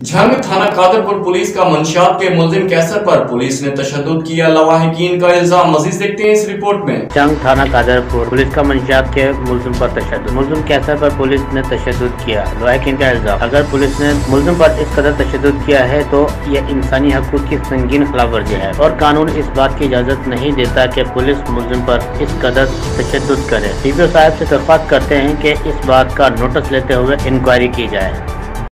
झांग थाना कादरपुर पुलिस का मंशात के मुलजिम कैसर पर पुलिस ने तशद किया। लवाहकीन का इल्ज़ाम। मजीद देखते हैं इस रिपोर्ट में। जंग थाना कादरपुर पुलिस का मंशात के मुलजिम पर तशद मुलजिम कैसर पर पुलिस ने तशद किया। लवाहकीन का इल्ज़ाम। अगर पुलिस ने मुलजिम पर इस कदर तशद किया है तो यह इंसानी हकूक की संगीन खिलाफ वर्जी है और कानून इस बात की इजाज़त नहीं देता की पुलिस मुलजिम पर इस कदर तशद करे। डी पी ओ साहब ऐसी दरख्वास्त करते हैं की इस बात का नोटिस लेते हुए इंक्वायरी की जाए।